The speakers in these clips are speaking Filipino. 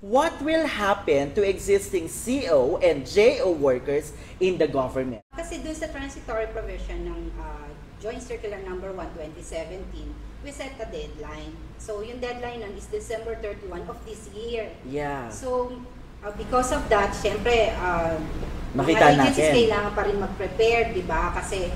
what will happen to existing CO and JO workers in the government? Kasi dun sa transitory provision ng uh, Joint Circular Number 1, 2017, we set a deadline. So yung deadline nun is December 31 of this year. Yeah. So uh, because of that, syempre, uh, Makita mga agencies natin. kailangan pa rin mag-prepare, di ba? Kasi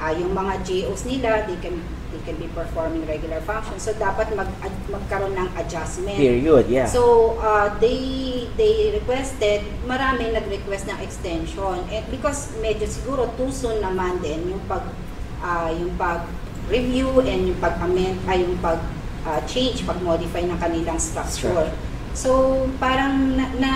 uh, yung mga GOs nila, they can they can be performing regular functions. So dapat mag magkaroon ng adjustment. Period, yeah. So, uh, they they requested, marami nag-request ng extension. And because medyo siguro too soon naman din yung pag ah, yung pag review and yung pag-amend ay yung pag ah, change, pag-modify ng kanilang structure. So, parang na, na,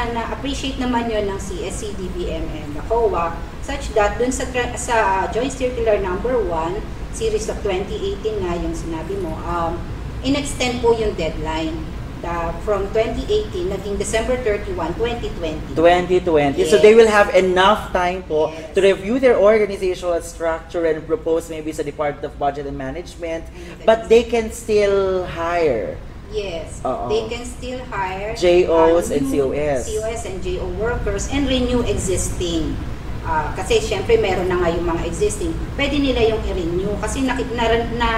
ah, na-appreciate naman yon ng CSC, DBM, and the COA such that dun sa, sa Joint Circular Number 1, series of 2018 nga yung sinabi mo, um, in-extend po yung deadline. The, from 2018, naging December 31, 2020. 2020. So Yes. they will have enough time po Yes. to review their organizational structure and propose maybe sa Department of Budget and Management, And but they can still hire. Yes, Oo. they can still hire JOs and new COS. COS and JO workers and renew existing. Ah, kasi syempre meron na nga yung mga existing. Pwede nila yung i-renew kasi na, na, na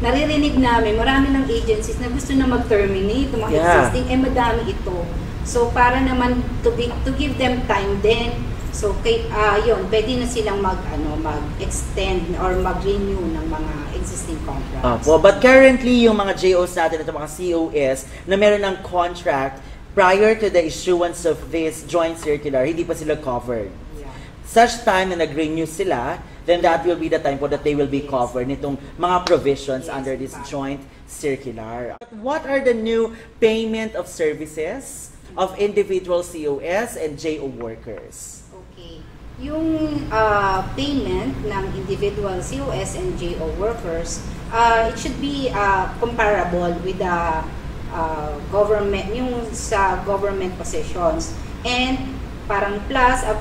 naririnig namin marami ng agencies na gusto na mag-terminate ng mga Yeah. existing eh madami ito. So para naman to be, to give them time din. So kay ah yun, pwede na silang mag ano mag-extend or mag-renew ng mga existing contracts. Opo, but currently yung mga JOs natin at mga COS na meron ng contract prior to the issuance of this joint circular, hindi pa sila covered. Yeah. Such time na nag-renew sila, then that will be the time po that they will be Yes. covered nitong mga provisions Yes, under this joint circular. What are the new payment of services of individual COS and JO workers? Okay. Yung uh, payment ng individual COS and JO workers, uh, it should be uh, comparable with the uh, government, yung sa government positions. And parang plus a,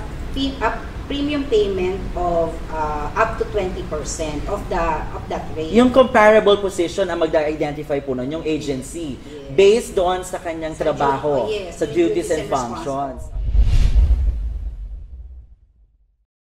a premium payment of uh, up to 20% of the of that rate. Yung comparable position ang magda-identify po nun, yung agency, Yes. based doon sa kanyang Sa trabaho, oh, yes, sa duties duties and and functions.